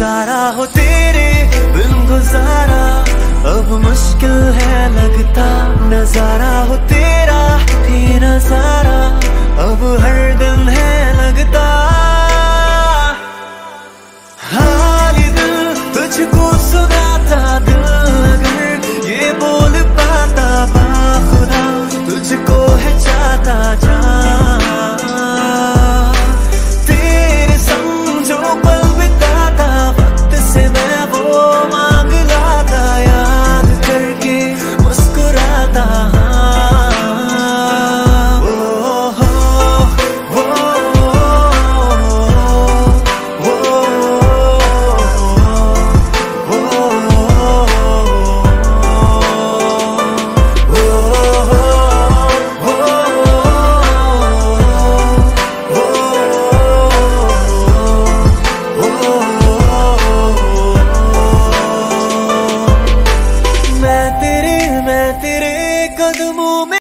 गुजारा हो तेरे बिन गुजारा। अब मुश्किल है लगता नज़ारा हो तेरा ये नज़ारा। अब हर दिन है लगता। हाल दिल तुझको सुनाता दिल अगर ये बोल पाता बाखुदा तुझको है चाहता तेरे मैं तेरे कदमों में